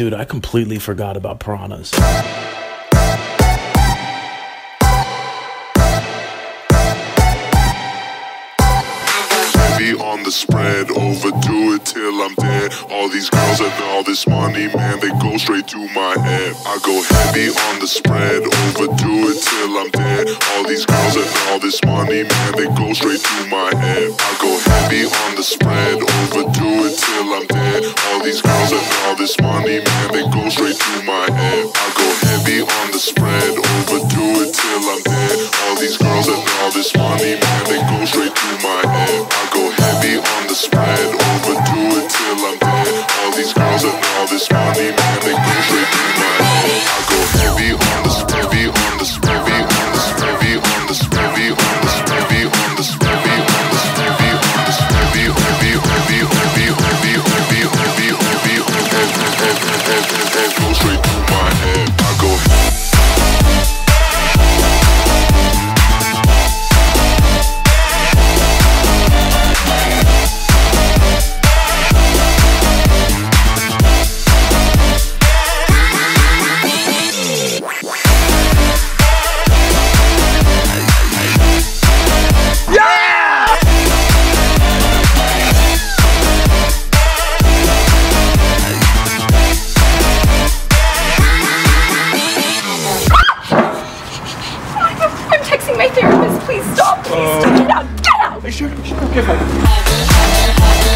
Dude, I completely forgot about piranhas. Heavy on the spread, overdo it till I'm dead. All these girls and all this money, man, they go straight to my head. I go heavy on the spread, overdo it till I'm dead. All these girls and all this money, man, they go straight to my head. I go heavy on the spread, overdo it till I'm dead. All these girls and all this money, man, they go straight to my head. I go heavy on the spread, overdo it till I'm dead. All these girls and all this money, man, they straight to my head. Please stop. Please stop. Get out. Get out. Sure. Okay, fine.